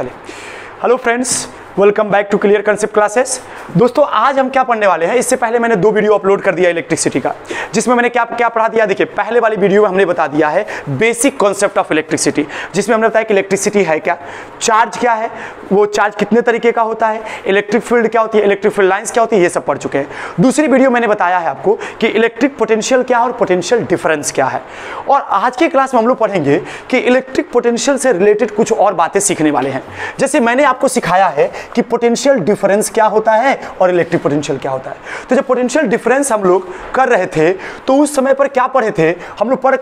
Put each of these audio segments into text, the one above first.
चलिए hello friends welcome back to clear concept classes दोस्तों, आज हम क्या पढ़ने वाले हैं? इससे पहले मैंने दो वीडियो अपलोड कर दिया इलेक्ट्रिसिटी का, जिसमें मैंने क्या क्या पढ़ा दिया? देखिए, पहले वाली वीडियो में हमने बता दिया है बेसिक कॉन्सेप्ट ऑफ़ इलेक्ट्रिसिटी जिसमें हमने बताया कि इलेक्ट्रिसिटी है क्या? चार्ज क्या है? वो चार्ज कितने तरीके का होता है? इलेक्ट्रिक फ़ील्ड क्या होती है? इलेक्ट्रिक फ़ील्ड लाइन्स क्या होती है? ये सब पढ़ चुके हैं। दूसरी वीडियो मैंने बताया है आपको कि इलेक्ट्रिक पोटेंशियल क्या है और पोटेंशियल डिफरेंस क्या है। और आज के क्लास में हम लोग पढ़ेंगे कि इलेक्ट्रिक पोटेंशियल से रिलेटेड कुछ और बातें सीखने वाले हैं। जैसे मैंने आपको सिखाया है कि पोटेंशियल डिफरेंस क्या होता है और इलेक्ट्रिक पोटेंशियल क्या होता है। तो जब पोटेंशियल डिफरेंस हम लोग कर रहे थे तो उस समय पर क्या पढ़े थे? हम लोग पढ़,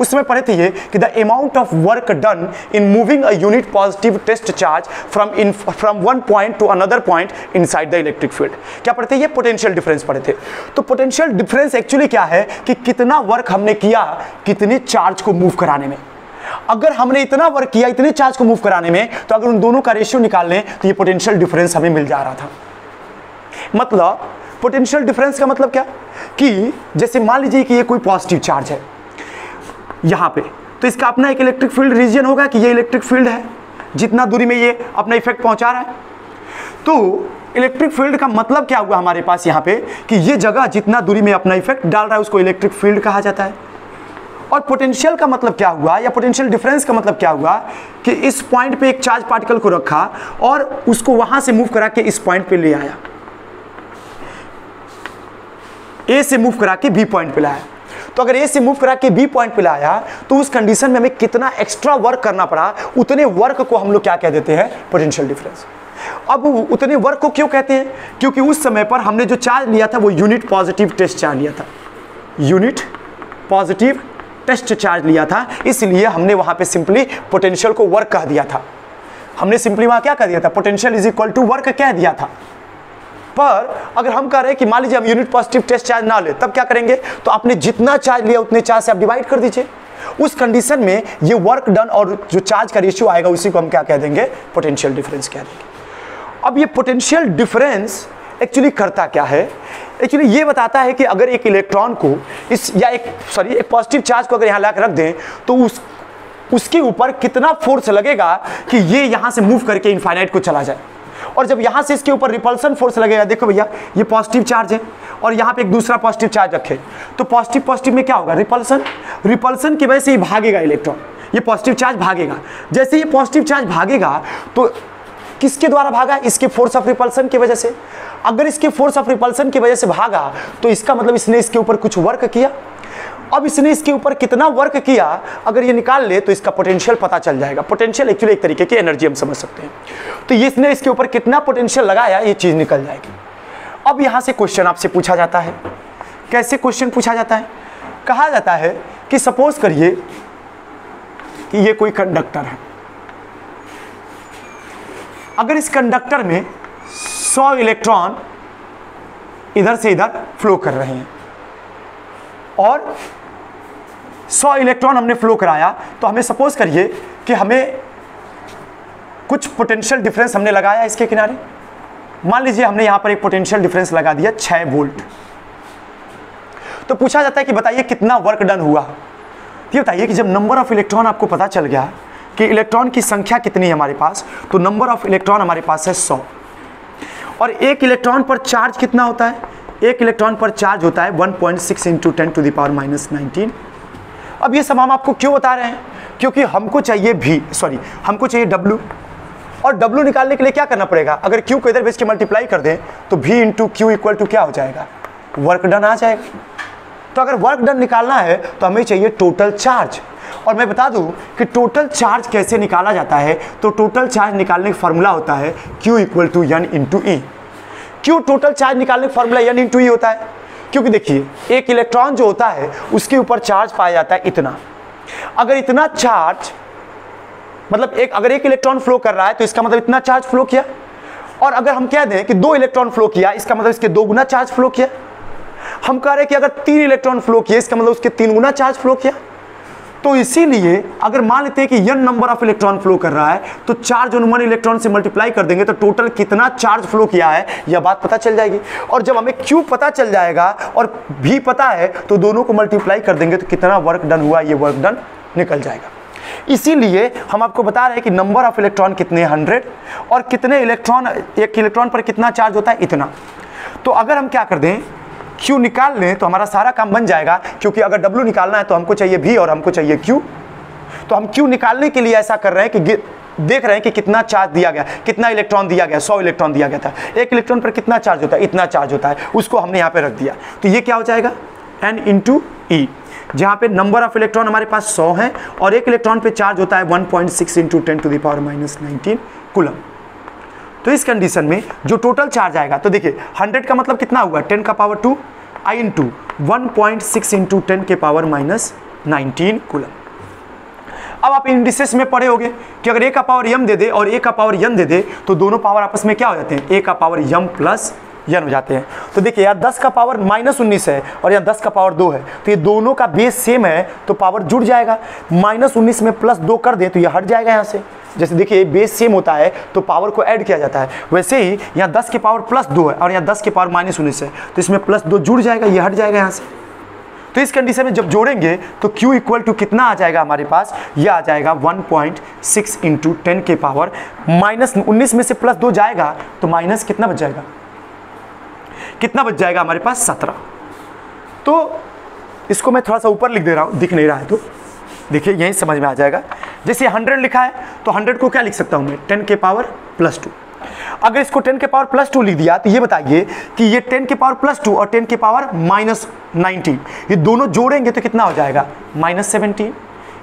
उस समय पढ़े थे ये कि the amount of work done in moving a unit positive test charge from in from one point to another point inside the electric field क्या पढ़े थे? ये पोटेंशियल डिफरेंस पढ़े थे। तो पोटेंशियल डिफरेंस एक्चुअली क्या है कि कितना वर्क हमने किया कितने चार्ज को मूव कराने में। अगर हमने इतना वर्क किया, इतने चार्ज को मूव कराने में तो अगर उन दोनों का रेशियो निकाल लें तो ये पोटेंशियल डिफरेंस हमें मिल जा रहा था। मतलब पोटेंशियल डिफरेंस का मतलब क्या? कि जैसे मान लीजिए कि ये कोई पॉजिटिव चार्ज है, यहाँ पे तो इसका अपना एक इलेक्ट्रिक फ़ील्ड रीजन होगा कि ये इलेक्ट्रिक फ़ील्ड है, जितना दूरी में ये अपना इफ़ेक्ट पहुँचा रहा है। तो इलेक्ट्रिक फ़ील्ड का मतलब क्या हुआ हमारे पास यहाँ पे? कि ये जगह जितना दूरी में अपना इफ़ेक्ट डाल रहा है, उसको इलेक्ट्रिक फ़ील्ड कहा जाता है। और पोटेंशियल का मतलब क्या हुआ? या पोटेंशियल डिफरेंस का मतलब क्या हुआ? कि इस पॉइंट पे एक चार्ज पार्टिकल को रखा और उसको वहाँ से मूव करा के इस पॉइंट पे ले आया। ए से मूव करा के बी पॉइंट पे लाया। तो अगर ए से मूव करा के बी पॉइंट पे लाया तो उस कंडीशन में हमें कितना एक्स्ट्रा वर्क करना पड़ा? उतने वर्क को हम लोग क्या कह देते हैं पोटेंशियल डिफरेंस अब उतने वर्क को क्यों कहते हैं? क्योंकि उस समय पर हमने जो चार्ज लिया था, वो यूनिट पॉजिटिव टेस्ट चार्ज लिया था। यूनिट पॉजिटिव टेस्ट चार्ज लिया था, इसलिए हमने वहाँ पे सिंपली पोटेंशियल को वर्क कह दिया था। हमने सिंपली वहाँ क्या कह दिया था? Potential is equal to work कह दिया था। पर अगर हम कह रहे हैं कि मान लीजिए हम यूनिट पॉजिटिव टेस्ट चार्ज ना ले, तब क्या करेंगे? तो आपने जितना चार्ज लिया, उतने चार्ज से आप डिवाइड कर दीजिए। उस कंडीशन में ये वर्क डन और जो चार्ज का रेशियो आएगा, उसी को हम क्या कह देंगे? पोटेंशियल डिफरेंस कह देंगे। अब ये पोटेंशियल डिफरेंस एक्चुअली करता क्या है? एक्चुअली ये बताता है कि अगर एक इलेक्ट्रॉन को इस, या एक, सॉरी, एक पॉजिटिव चार्ज को अगर यहाँ लाकर रख दें तो उस, उसके ऊपर कितना फोर्स लगेगा कि ये यहाँ से मूव करके इनफाइनाइट को चला जाए? और जब यहाँ से इसके ऊपर रिपल्सन फोर्स लगेगा, देखो भैया, ये पॉजिटिव चार्ज है और यहाँ पे एक दूसरा पॉजिटिव चार्ज रखे। तो पॉजिटिव पॉजिटिव में क्या होगा? रिपल्सन? रिपल्सन की वजह से ही भागेगा इलेक्ट्रॉन। ये पॉजिटिव चार्ज भागेगा। जैसे ये पॉजिटिव चार्ज भागेगा तो किसके द्वारा भागा? इसके फोर्स ऑफ़ रिपल्सन की वजह से। अगर इसके फोर्स ऑफ़ रिपल्सन की वजह से भागा तो इसका मतलब इसने इसके ऊपर कुछ वर्क किया। अब इसने इसके ऊपर कितना वर्क किया, अगर ये निकाल ले तो इसका पोटेंशियल पता चल जाएगा। पोटेंशियल एक्चुअली एक तरीके की एनर्जी हम समझ सकते हैं। तो ये इसने इसके ऊपर कितना पोटेंशियल लगाया, ये चीज़ निकल जाएगी। अब यहाँ से क्वेश्चन आपसे पूछा जाता है। कैसे क्वेश्चन पूछा जाता है? कहा जाता है कि सपोज़ करिए कि ये कोई कंडक्टर है। अगर इस कंडक्टर में 100 इलेक्ट्रॉन इधर से इधर फ्लो कर रहे हैं, और 100 इलेक्ट्रॉन हमने फ्लो कराया तो हमें सपोज़ करिए कि हमें कुछ पोटेंशियल डिफरेंस हमने लगाया इसके किनारे। मान लीजिए हमने यहाँ पर एक पोटेंशियल डिफरेंस लगा दिया 6 वोल्ट तो पूछा जाता है कि बताइए कितना वर्क डन हुआ? ये बताइए कि जब नंबर ऑफ़ इलेक्ट्रॉन आपको पता चल गया कि इलेक्ट्रॉन की संख्या कितनी है हमारे पास? तो नंबर ऑफ़ इलेक्ट्रॉन हमारे पास है सौ। और एक इलेक्ट्रॉन पर चार्ज कितना होता है? एक इलेक्ट्रॉन पर चार्ज होता है 1.6 point six into ten to the power minus nineteen अब ये सब हम आपको क्यों बता रहे हैं? क्योंकि हमको चाहिए भी सॉरी हमको चाहिए डब्ल्यू और डब्ल्यू निकालने के लिए क्या करना पड़ेगा? अगर क्यू को इधर भेज के मल्टीप्लाई कर दें तो भी इंटू क्यू इक्वल टू क्या हो जाएगा? वर्क डन आ जाएगा। तो अगर वर्क डन निकालना है तो हमें चाहिए टोटल चार्ज और मैं बता दूँ कि टोटल चार्ज कैसे निकाला जाता है तो टोटल चार्ज निकालने का फॉर्मूला होता है Q equal to N into E Q total charge निकालने का फॉर्मूला एन इंटू ई होता है? क्योंकि देखिए, एक इलेक्ट्रॉन जो होता है, उसके ऊपर चार्ज पाया जाता है इतना. अगर इतना चार्ज मतलब एक, अगर एक इलेक्ट्रॉन फ्लो कर रहा है तो इसका मतलब इतना चार्ज फ्लो किया. और अगर हम कह दें कि दो इलेक्ट्रॉन फ्लो किया, इसका मतलब इसके दो गुना चार्ज फ्लो किया. हम कह रहे हैं कि अगर तीन इलेक्ट्रॉन फ्लो किए, इसका मतलब उसके तीन गुना चार्ज फ्लो किया। तो इसीलिए अगर मान लेते हैं कि N number of electron flow कर रहा है तो चार्ज अनुमान इलेक्ट्रॉन से मल्टीप्लाई कर देंगे तो टोटल कितना चार्ज फ्लो किया है, यह बात पता चल जाएगी। और जब हमें क्यू पता चल जाएगा और भी पता है तो दोनों को मल्टीप्लाई कर देंगे तो कितना वर्क डन हुआ, ये वर्क डन निकल जाएगा। इसीलिए हम आपको बता रहे हैं कि नंबर ऑफ़ इलेक्ट्रॉन कितने हंड्रेड और कितने इलेक्ट्रॉन एक इलेक्ट्रॉन पर कितना चार्ज होता है, इतना। तो अगर हम क्या कर दें क्यू निकाल लें तो हमारा सारा काम बन जाएगा, क्योंकि अगर डब्ल्यू निकालना है तो हमको चाहिए भी और हमको चाहिए क्यू तो हम क्यू निकालने के लिए ऐसा कर रहे हैं कि देख रहे हैं कि कितना चार्ज दिया गया, कितना इलेक्ट्रॉन दिया गया, सौ इलेक्ट्रॉन दिया गया था। एक इलेक्ट्रॉन पर कितना चार्ज होता है? इतना चार्ज होता है। उसको हमने यहाँ पे रख दिया। तो ये क्या हो जाएगा? एन इंटू ई जहाँ पे नंबर ऑफ़ इलेक्ट्रॉन हमारे पास सौ है और एक इलेक्ट्रॉन पे चार्ज होता है one point six into ten to the power minus nineteen coulomb तो इस कंडीशन में जो टोटल चार्ज आएगा तो देखिए हंड्रेड का मतलब कितना हुआ? टेन का पावर टू आई into one point six into ten के पावर माइनस नाइनटीन कुलम अब आप इंडिसेस में पढ़े होगे कि अगर ए का पावर यम दे दे और ए का पावर यन दे दे तो दोनों पावर आपस में क्या हो जाते हैं? ए का पावर यम प्लस यन हो जाते हैं। तो देखिए यार 10 का पावर माइनस उन्नीस है और यहाँ 10 का पावर दो है। तो ये दोनों का बेस सेम है तो पावर जुड़ जाएगा। माइनस उन्नीस में प्लस दो कर दे तो ये हट जाएगा यहाँ से। जैसे देखिए बेस सेम होता है तो पावर को ऐड किया जाता है। वैसे ही, यहाँ 10 के पावर प्लस दो है, और यहाँ 10 के पावर माइनस उन्नीस है तो इसमें प्लस दो जुड़ जाएगा, ये हट जाएगा यहाँ से। तो इस कंडीशन में जब जोड़ेंगे तो Q इक्वल टू कितना आ जाएगा हमारे पास? ये आ जाएगा 1.6 पॉइंट सिक्स इंटू टेन के पावर माइनस उन्नीस में से प्लस दो जाएगा तो माइनस कितना बच जाएगा? कितना बच जाएगा हमारे पास? सत्रह। तो इसको मैं थोड़ा सा ऊपर लिख दे रहा हूँ, दिख नहीं रहा है तो। देखिए, यहीं समझ में आ जाएगा। जैसे हंड्रेड लिखा है तो हंड्रेड को क्या लिख सकता हूँ मैं? टेन के पावर प्लस टू। अगर इसको टेन के पावर प्लस टू लिख दिया तो ये बताइए कि ये टेन के पावर प्लस टू और टेन के पावर माइनस नाइनटीन, ये दोनों जोड़ेंगे तो कितना हो जाएगा? Minus seventeen.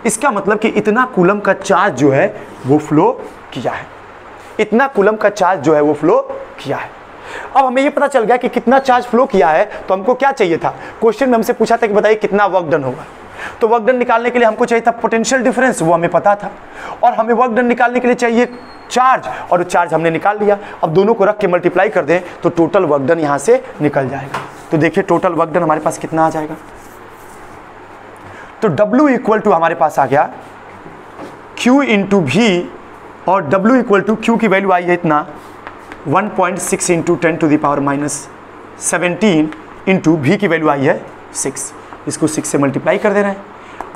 इसका मतलब कि इतना कुलम का चार्ज जो है, वो फ्लो किया है। इतना कुलम का चार्ज जो है, वो फ्लो किया है। अब हमें ये पता चल गया कि कितना चार्ज फ्लो किया है तो हमको क्या चाहिए था? क्वेश्चन में हमसे पूछा था कि बताइए कितना वर्क डन होगा। तो वर्क डन निकालने के लिए हमको चाहिए था पोटेंशियल डिफरेंस वो हमें पता था। और हमें वर्क डन निकालने के लिए चाहिए चार्ज और चार्ज हमने निकाल लिया। अब दोनों को रख के मल्टीप्लाई कर दें तो टोटल वर्क डन यहाँ से निकल जाएगा। तो देखिए टोटल वर्क डन हमारे पास कितना आ जाएगा। तो W इक्वल टू हमारे पास आ गया। Q इंटू भी और W इक्वल टू क्यू की वैल्यू आई है इतना। 1.6 point six into ten to the power minus seventeen into V की वैल्यू आई है सिक्स इसको सिक्स से मल्टीप्लाई कर दे रहे हैं।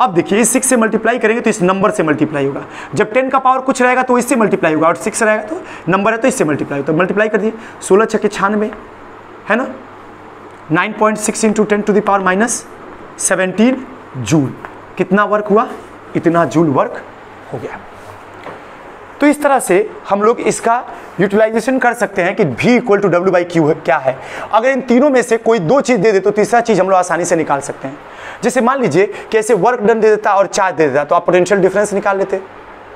अब देखिए, इस सिक्स से मल्टीप्लाई करेंगे तो इस नंबर से मल्टीप्लाई होगा। जब टेन का पावर कुछ रहेगा तो इससे मल्टीप्लाई होगा और सिक्स रहेगा तो नंबर है तो इससे मल्टीप्लाई होगा। तो मल्टीप्लाई कर दिए। सोलह छः छानवे है ना? Nine point six into ten to the power minus seventeen joule. कितना वर्क हुआ? इतना जूल वर्क हो गया। तो इस तरह से हम लोग इसका यूटिलाइजेशन कर सकते हैं कि V equal to W by Q क्या है। अगर इन तीनों में से कोई दो चीज़ दे दे तो तीसरा चीज़ हम लोग आसानी से निकाल सकते हैं। जैसे मान लीजिए कि ऐसे वर्क डन दे देता और चार्ज दे देता तो आप पोटेंशियल डिफरेंस निकाल लेते,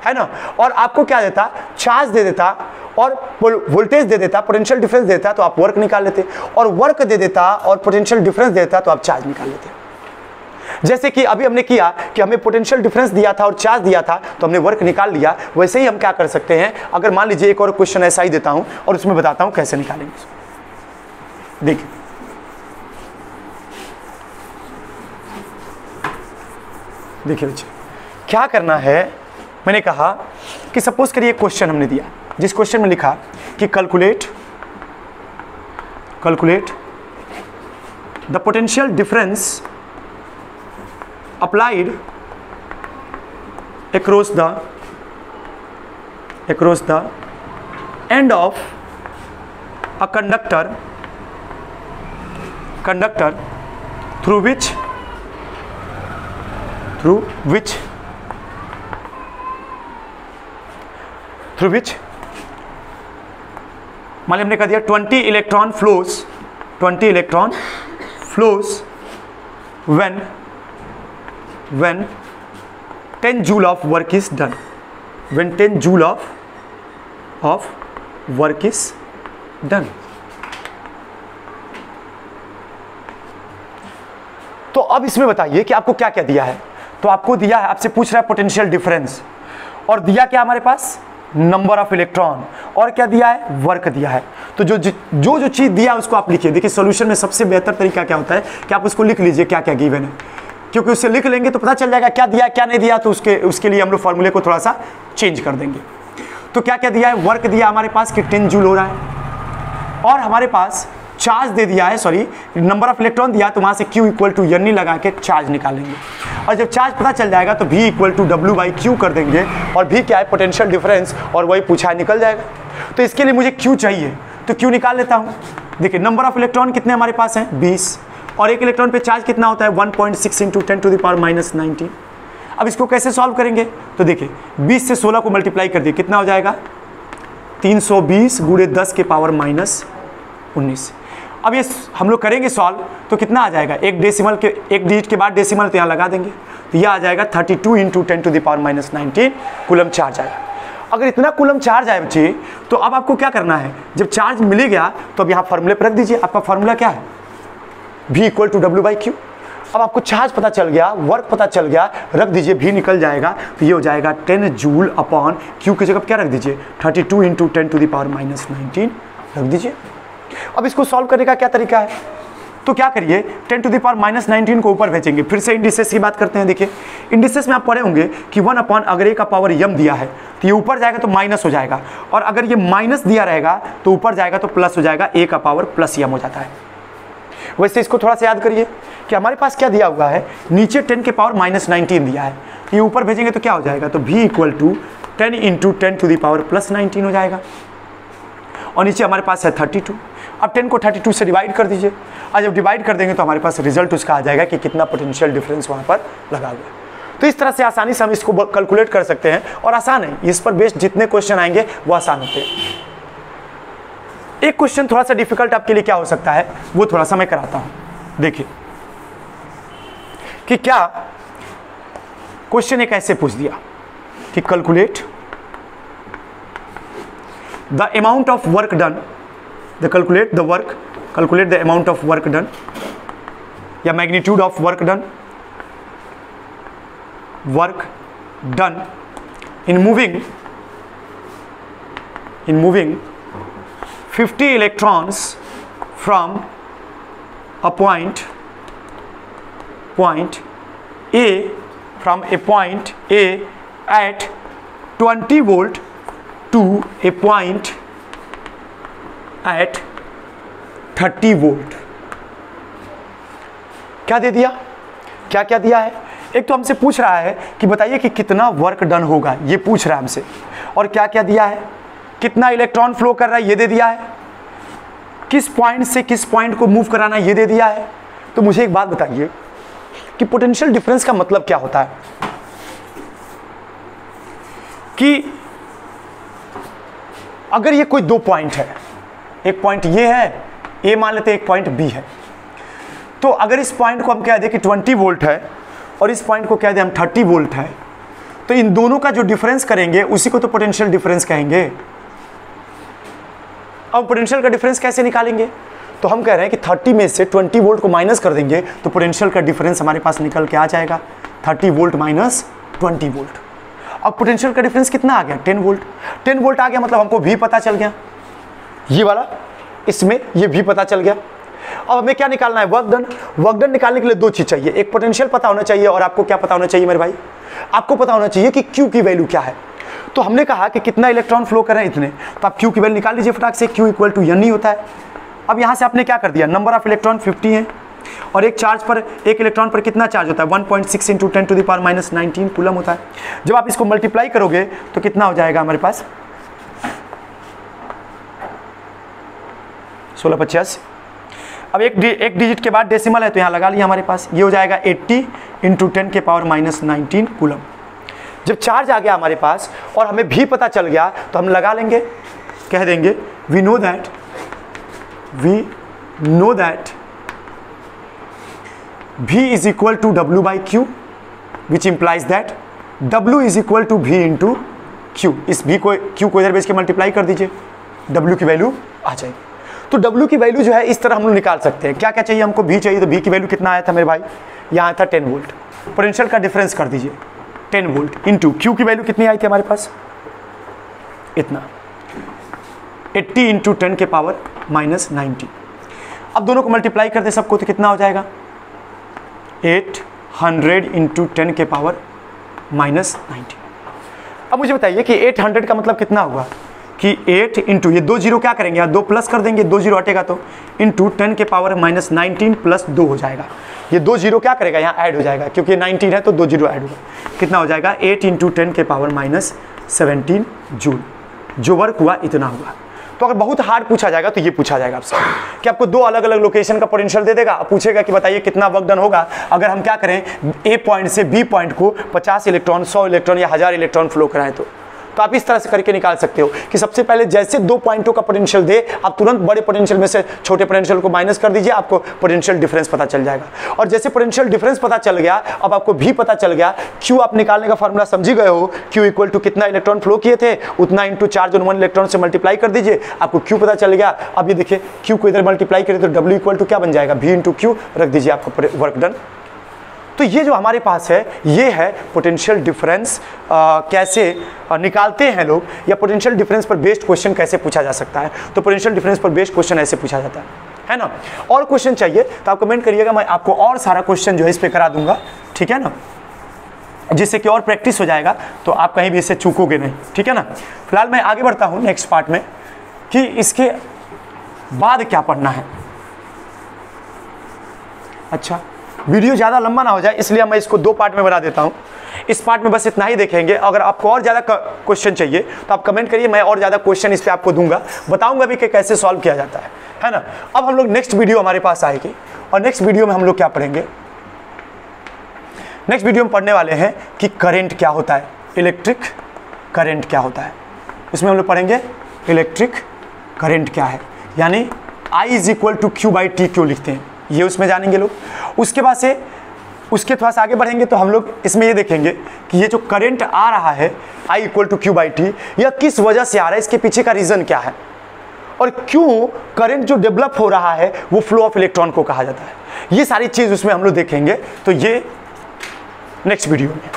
है ना? और आपको क्या देता? चार्ज दे देता और वोल्टेज दे देता पोटेंशियल डिफरेंस देता तो आप वर्क निकाल लेते। और वर्क दे देता और पोटेंशियल डिफरेंस देता तो आप चार्ज निकाल लेते। जैसे कि अभी हमने किया कि हमें पोटेंशियल डिफरेंस दिया था और चार्ज दिया था तो हमने वर्क निकाल लिया। वैसे ही हम क्या कर सकते हैं? अगर मान लीजिए एक और क्वेश्चन ऐसा ही देता हूँ और उसमें बताता हूँ कैसे निकालेंगे देखिए। देखिए बच्चे, क्या करना है? मैंने कहा कि सपोज़ करिए क्वेश्चन हमने दिया। जिस क्वेश्चन में लिखा कि calculate calculate the potential difference applied across the across the end of a conductor conductor through which through which through which मान हमने कह दिया 20 electron flows 20 electron flows when when 10 joule of work is done. When 10 joule of of work is done. तो अब इसमें बताइए कि आपको क्या क्या दिया है। तो आपको दिया है, आपसे पूछ रहा है पोटेंशियल डिफरेंस और दिया क्या हमारे पास? नंबर ऑफ़ इलेक्ट्रॉन और क्या दिया है? वर्क दिया है। तो जो जो जो चीज़ दिया है उसको आप लिखिए। देखिए सॉल्यूशन में सबसे बेहतर तरीका क्या होता है? कि आप उसको लिख लीजिए क्या क्या गिवन है। क्योंकि उससे लिख लेंगे तो पता चल जाएगा क्या दिया, क्या नहीं दिया तो उसके उसके लिए हम लोग फॉर्मूले को थोड़ा सा चेंज कर देंगे। तो क्या क्या दिया है? वर्क दिया हमारे पास कि टेन जूल हो रहा है। और हमारे पास चार्ज दे दिया है सॉरी नंबर ऑफ़ इलेक्ट्रॉन दिया तो वहाँ से क्यू इक्वल टू यनी लगा के चार्ज निकालेंगे। और जब चार्ज पता चल जाएगा तो V equal to W by Q कर देंगे और भी क्या है? पोटेंशियल डिफरेंस और वही पूछा है, निकल जाएगा। तो इसके लिए मुझे क्यू चाहिए। तो क्यू निकाल लेता हूँ। देखिए नंबर ऑफ़ इलेक्ट्रॉन कितने हमारे पास हैं? बीस। और एक इलेक्ट्रॉन पे चार्ज कितना होता है? One point six into ten to the power minus nineteen अब इसको कैसे सॉल्व करेंगे? तो देखिए 20 से 16 को मल्टीप्लाई कर दिए, कितना हो जाएगा? 320 गुड़े दस के पावर माइनस उन्नीस. अब ये हम लोग करेंगे सॉल्व तो कितना आ जाएगा? एक डेसिमल के, एक डिजिट के बाद डेसिमल तो यहाँ लगा देंगे. तो यह आ जाएगा 32 two into ten to the power minus nineteen coulomb charge आएगा. अगर इतना कुलम चार्ज आए बच्चे तो अब आपको क्या करना है? जब चार्ज मिल गया तो अब यहाँ फॉर्मूले पर रख दीजिए. आपका फॉर्मूला क्या है? V equal to W by Q अब आपको चार्ज पता चल गया वर्क पता चल गया, रख दीजिए भी निकल जाएगा तो ये हो जाएगा टेन जूल अपॉन क्यू की जगह क्या रख दीजिए? Thirty two into ten to the power minus nineteen रख दीजिए। अब इसको सॉल्व करने का क्या तरीका है? तो क्या करिए ten to the power minus nineteen को ऊपर भेजेंगे। फिर से इंडिसेस की बात करते हैं, देखिए। इंडिसेस में आप पढ़े होंगे कि वन अपॉन अगर ए का पावर यम दिया है तो ये ऊपर जाएगा तो माइनस हो जाएगा। और अगर ये माइनस दिया रहेगा तो ऊपर जाएगा तो प्लस हो जाएगा ए का पावर प्लस यम हो जाता है। वैसे इसको थोड़ा सा याद करिए कि हमारे पास क्या दिया हुआ है? नीचे टेन के पावर माइनस नाइनटीन दिया है। ये ऊपर भेजेंगे तो क्या हो जाएगा? तो V equal to ten into ten to the power plus nineteen हो जाएगा। और नीचे हमारे पास है थर्टी टू अब टेन को थर्टी टू से डिवाइड कर दीजिए। और जब डिवाइड कर देंगे तो हमारे पास रिज़ल्ट उसका आ जाएगा कि कितना पोटेंशियल डिफरेंस वहाँ पर लगा हुआ है। तो इस तरह से आसानी से हम इसको कैलकुलेट कर सकते हैं। और आसान है, इस पर बेस्ड जितने क्वेश्चन आएँगे, वो आसान होते हैं। एक क्वेश्चन थोड़ा सा डिफ़िकल्ट आपके लिए क्या हो सकता है? वो थोड़ा सा मैं कराता हूँ। देखिए, कि क्या क्वेश्चन एक ऐसे पूछ दिया? कि calculate the amount of work done the calculate the work calculate the amount of work done या magnitude of work done work done in moving in moving 50 electrons from a point point A, from a point A at 20 volt to a point at 30 volt. क्या दे दिया? क्या क्या दिया है? एक तो हमसे पूछ रहा है कि बताइए कि कितना वर्क डन होगा। ये पूछ रहा है हमसे। और क्या क्या दिया है? कितना इलेक्ट्रॉन फ्लो कर रहा है, ये दे दिया है। किस पॉइंट से किस पॉइंट को मूव कराना ये दे दिया है। तो मुझे एक बात बताइए कि पोटेंशियल डिफरेंस का मतलब क्या होता है? कि अगर ये कोई दो पॉइंट है, एक पॉइंट ये है ए मान लेते एक पॉइंट बी है। तो अगर इस पॉइंट को हम कह दें कि 20 वोल्ट है और इस पॉइंट को कह दें हम 30 वोल्ट है तो इन दोनों का जो डिफरेंस करेंगे, उसी को तो पोटेंशियल डिफरेंस कहेंगे। अब पोटेंशियल का डिफरेंस कैसे निकालेंगे? तो हम कह रहे हैं कि 30 में से 20 वोल्ट को माइनस कर देंगे तो पोटेंशियल का डिफरेंस हमारे पास निकल के आ जाएगा। 30 वोल्ट माइनस 20 वोल्ट अब पोटेंशियल का डिफरेंस कितना आ गया? 10 वोल्ट 10 वोल्ट आ गया मतलब हमको भी पता चल गया। ये वाला, इसमें ये भी पता चल गया। अब हमें क्या निकालना है? वर्क डन वर्क डन निकालने के लिए दो चीज़ चाहिए। एक पोटेंशियल पता होना चाहिए और आपको क्या पता होना चाहिए मेरे भाई? आपको पता होना चाहिए कि क्यू की वैल्यू क्या है। तो हमने कहा कि कितना इलेक्ट्रॉन फ्लो कर रहे हैं इतने। तो आप क्यू की वैल्यू निकाल लीजिए फटाक से क्यू इक्वल टू यन नहीं होता है। अब यहाँ से आपने क्या कर दिया? नंबर ऑफ़ इलेक्ट्रॉन 50 है। और एक चार्ज पर एक इलेक्ट्रॉन पर कितना चार्ज होता है? 1.6 point six into ten to the power minus nineteen coulomb होता है। जब आप इसको मल्टीप्लाई करोगे तो कितना हो जाएगा हमारे पास? सोलह पचास। अब एक डि, एक डिजिट के बाद डेसिमल है तो यहाँ लगा लिया हमारे पास। ये हो जाएगा 80 इंटू टेन के पावर माइनस नाइनटीन कुलम जब चार्ज आ गया हमारे पास और हमें भी पता चल गया तो हम लगा लेंगे। कह देंगे we know that we know that v is equal to W by Q which implies that w equal to v into Q इस v को, q को इधर बेच के मल्टीप्लाई कर दीजिए। W की वैल्यू आ जाएगी। तो w की वैल्यू जो है, इस तरह हम लोग निकाल सकते हैं। क्या क्या चाहिए हमको? V चाहिए तो v की वैल्यू कितना आया था मेरे भाई? यहाँ आया था 10 वोल्ट पोटेंशियल का डिफरेंस कर दीजिए। 10 वोल्ट इन टू क्यू की वैल्यू कितनी आई थी हमारे पास? इतना। 80 इंटू टेन के पावर माइनस नाइनटी। अब दोनों को मल्टीप्लाई कर दे, सबको तो कितना हो जाएगा? एट हंड्रेड इंटू टेन के पावर माइनस नाइनटी। अब मुझे बताइए कि 800 का मतलब कितना हुआ? कि एट इंटू ये दो ज़ीरो क्या करेंगे? दो प्लस कर देंगे, दो ज़ीरो हटेगा तो इंटू टेन के पावर माइनस नाइनटीन प्लस दो हो जाएगा। ये दो ज़ीरो क्या करेगा? यहाँ ऐड हो जाएगा, क्योंकि नाइनटीन है तो दो ज़ीरो ऐड होगा। कितना हो जाएगा? एट इंटू टेन के पावर माइनस सेवनटीन जूल जो वर्क हुआ, इतना हुआ। तो अगर बहुत हार्ड पूछा जाएगा तो ये पूछा जाएगा आपसे कि आपको दो अलग अलग लोकेशन का पोटेंशियल दे देगा। पूछेगा कि बताइए कितना वर्क डन होगा। अगर हम क्या करें ए पॉइंट से बी पॉइंट को 50 इलेक्ट्रॉन 100 इलेक्ट्रॉन या हज़ार इलेक्ट्रॉन फ्लो कराएँ तो। तो आप इस तरह से करके निकाल सकते हो कि सबसे पहले जैसे दो पॉइंटों का पोटेंशियल दे, आप तुरंत बड़े पोटेंशियल में से छोटे पोटेंशियल को माइनस कर दीजिए, आपको पोटेंशियल डिफरेंस पता चल जाएगा। और जैसे पोटेंशियल डिफरेंस पता चल गया, अब आपको भी पता चल गया क्यू आप निकालने का फॉर्मूला समझी गए हो क्यू इक्वल टू कितना इलेक्ट्रॉन फ्लो किए थे, उतना into charge on one electron से मल्टीप्लाई कर दीजिए, आपको क्यू पता चल गया। अब ये देखिए क्यू को इधर मल्टीप्लाई करिए तो डब्ल्यू इक्वल टू क्या बन जाएगा? भी इंटू क्यू रख दीजिए आपका वर्क डन तो ये जो हमारे पास है, ये है पोटेंशियल डिफरेंस कैसे निकालते हैं लोग, या पोटेंशियल डिफरेंस पर बेस्ड क्वेश्चन कैसे पूछा जा सकता है। तो पोटेंशियल डिफरेंस पर बेस्ड क्वेश्चन ऐसे पूछा जाता है। है ना? और क्वेश्चन चाहिए तो आप कमेंट करिएगा, मैं आपको और सारा क्वेश्चन जो है इस पर करा दूँगा। ठीक है ना? जिससे कि और प्रैक्टिस हो जाएगा तो आप कहीं भी इससे चूकोगे नहीं। ठीक है ना? फ़िलहाल मैं आगे बढ़ता हूँ नेक्स्ट पार्ट में, कि इसके बाद क्या पढ़ना है। अच्छा? वीडियो ज़्यादा लंबा ना हो जाए, इसलिए मैं इसको दो पार्ट में बना देता हूँ। इस पार्ट में बस इतना ही देखेंगे। अगर आपको और ज़्यादा क्वेश्चन चाहिए तो आप कमेंट करिए, मैं और ज़्यादा क्वेश्चन इस पर आपको दूँगा। बताऊँगा भी कि कैसे सॉल्व किया जाता है। है ना? अब हम लोग नेक्स्ट वीडियो हमारे पास आएगी। और नेक्स्ट वीडियो में हम लोग क्या पढ़ेंगे? नेक्स्ट वीडियो में पढ़ने वाले हैं कि करेंट क्या होता है? इलेक्ट्रिक करेंट क्या होता है? इसमें हम लोग पढ़ेंगे इलेक्ट्रिक करेंट क्या है? यानी I is equal to Q by T क्यों लिखते हैं? ये उसमें जानेंगे लोग। उसके बाद से, उसके थोड़ा सा आगे बढ़ेंगे तो हम लोग इसमें ये देखेंगे कि ये जो करंट आ रहा है I equal to Q by T यह किस वजह से आ रहा है? इसके पीछे का रीज़न क्या है? और क्यों करंट जो डेवलप हो रहा है, वो फ्लो ऑफ़ इलेक्ट्रॉन को कहा जाता है? ये सारी चीज़ उसमें हम लोग देखेंगे। तो ये नेक्स्ट वीडियो में।